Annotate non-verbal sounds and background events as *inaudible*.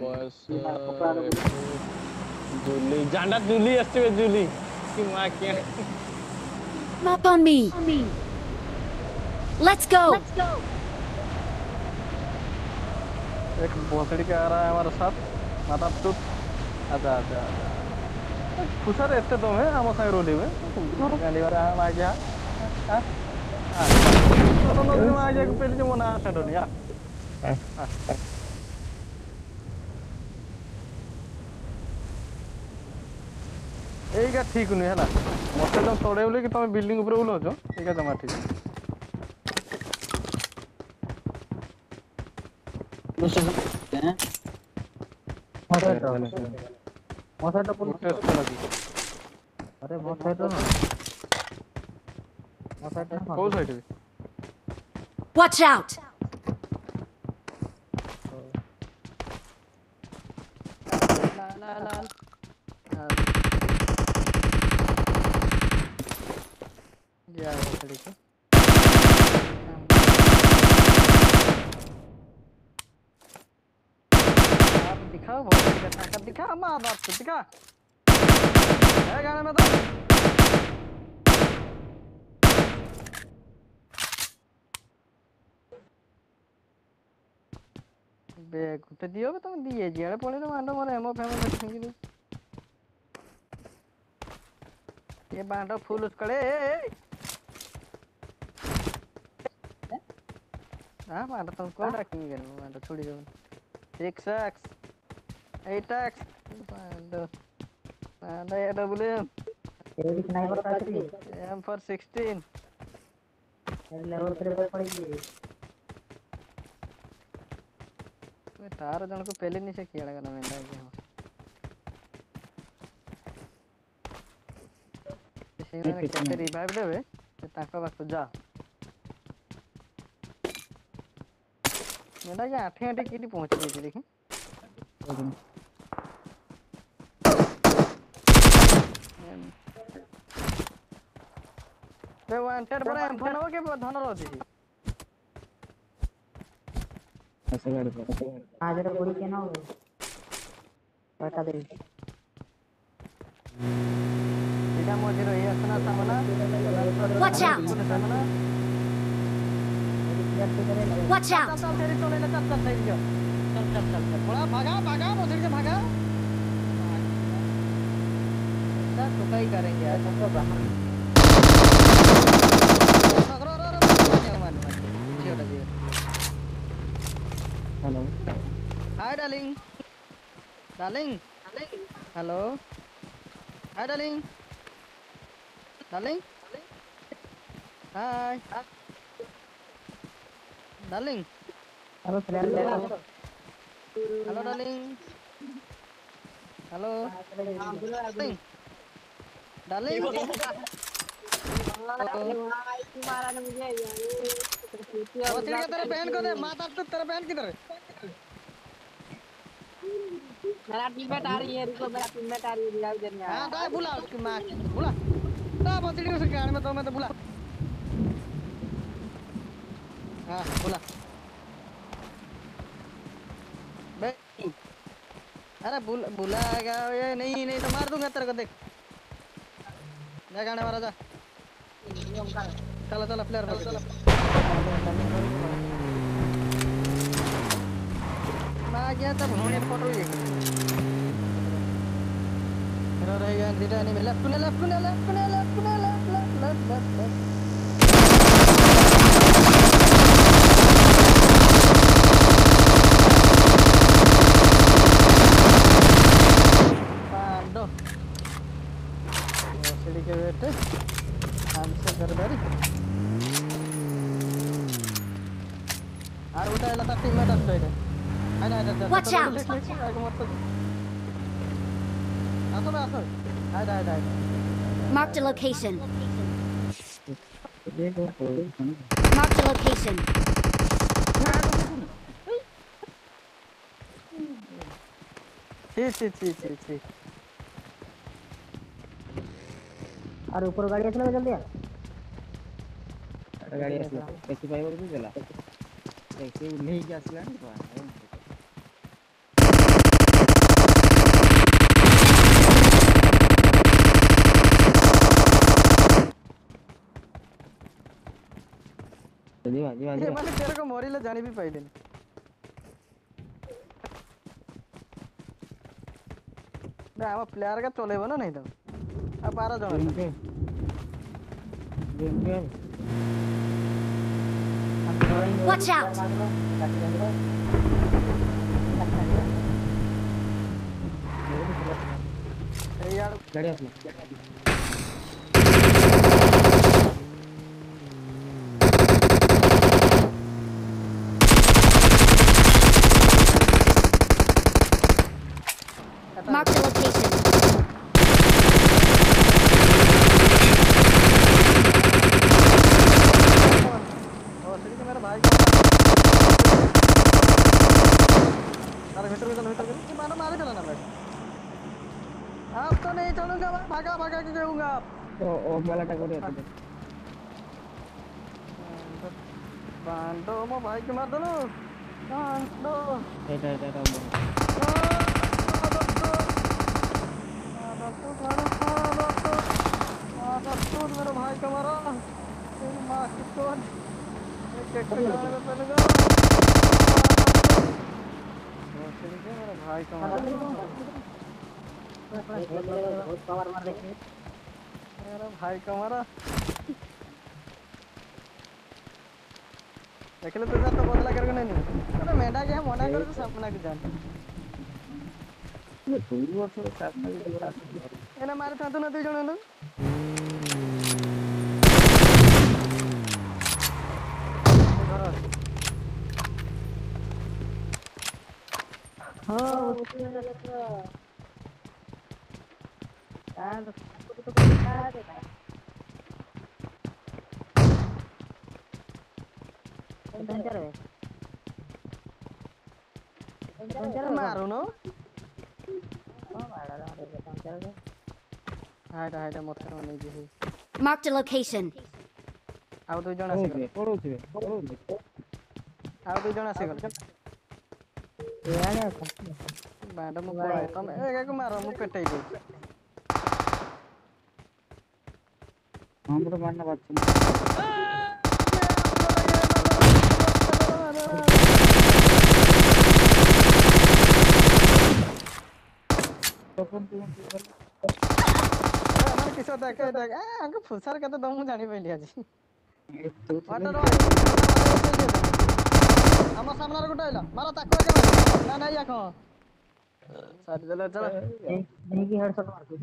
বয়স জুলি জান্ডা জুলি আসছে জুলি কি মা কে Mop on me. Let's go. एक भोसड़ी के आ रहा है हमारे साथ माता टूट अच्छा अच्छा अच्छा खुशर एते तो है हम संग रोली में गाली वाला हम आ गया हां हां तो नो नो आ गया पहले जो मना से रोली हां এইটা ঠিক নুহে হল মতো যে চড়াই বলে কি তুমি বিল্ডিং উপরে ওলাওছ এইটা জমা ঠিক মশাইটা আরে মশাইটা না মশাইটা কোন সাইডে Watch out! या भोसड़ी के आप दिखाओ भोसड़ी का ताकत दिखा माँ बाप से दिखा है गाने में तो ঘুরতে দিয়ে হবে তোমার দিয়ে জিয়ারে পড়ে তো বান্ডো মানে এমন ফেমন দেখছেন কিন্তু ये बांडो फूल उचकड़े हाँ बांडो तुम कौन रखेंगे करने बांडो छोड़ी दो एक सक्स एट एक्स बांडो बांडो ये double M M four sixteen level three पर पड़ी ಆರು ಜನಕ್ಕೂ ಪೆಲಿನಿಸೆ ಕೇಳಗಲ್ಲ ಮೇಲಾಗಿ ସେମାନେ କେତେ ରିଭାଇଭ୍ ଦେବେ ସେ ତାଙ୍କ ପାଖକୁ ଯା ମେଣ୍ଡାକି ଆଣ୍ଠି ଆଣ୍ଠି କିଠି ପହଞ୍ଚି ଯାଇଛି ଦେଖି ୱାଣ୍ଟେଡ୍ ପରେ ଏମ୍ଫୋ ନେବ କି ଧନ ରହୁଛି ಆದ್ರೆ ಗುರಿಕೆ ನಾವು ಹೊರಟದ್ರಿ ಇಡಮೋಜಿರೋ ಎಸ್ನ ಸಮನ ವಾಚ್ ಔಟ್ वाच आउट तेरे टोले लगा चल चल चल चल चल चल थोड़ा भागा भागा मुझे के भागा। सर तो कई करेंगे यार। तुम तो बाहर। hello hi darling darling hello hi darling darling hi darling hello friend ले लो hello darling hello darling darling वो चिड़ के तेरे बहन को दे माता तो तेरे बहन किधर है मेरा टीममेट आ रही है रुको मेरा टीममेट आ रही है रिवाइव देने आ हाँ तो बुला उसकी माँ की बुला तो वो चिड़ी उसके कान में तो मैं तो बुला हाँ बुला बे अरे बुला बुलाएगा ये नहीं नहीं तो मार दूँगा तेरे को देख जा गाने मारा जा चलो चलो प्लेयर चलो मैं गया तब होने फ़ोटो ये Pero रहेगा धीरे नहीं मिला Pune left Pune left Pune left Pune left left left left left Pando सीढ़ी के बेटे Mark the location. Mark the location. C C C C C अरे ऊपर गाड़ी चला जल्दी अरे गाड़ी ऐसे देखी भाई और भी चला देखी नहीं क्या चला नहीं *laughs* मरल जान भी पाइले आम प्लेयर का चल ना नहीं तो। बार जन Watch out. Hey, yaar. Gadi apne. अब तो नहीं चढ़ूँगा मैं भागा भागा के जाऊँगा ओ ओ वाला टकरा रहा था। बांधो मो भाई के मार दो ना। बांधो इधर इधर आओ मेरा भाई का मारा तेरी माँ की कौन एक एक करने में चले जाओ मेरा भाई का मारा। हाँ, बहुत पावर मार रखे मेरा भाई का मारा देखले तुझा तो बदला करके नहीं अरे मेंढा क्या मोना कर सपना के जान ये दूर और से सपना के जान एना मारे था तो ना दो जण ना हाँ वो तो मारू नो हाइट हाइट मत करो नहीं जी मार्क द लोकेशन आउ दो जणा से करो छे करो आउ दो जणा से करो यार मैडम को तम ए एक मारो मु पेटाई दो আমরা মারনা পাচ্ছি না তখন তুমি কি করলে আমার কিছু দেখে দেখ এ আগে ফুসার কথা তো মু জানি পাইলি আজি অটোর আমার সামনার গোটা আইলা মারা তাকু আগে না না ইয়া কো সারি দেলে চল নেকি হেডশট মারছিস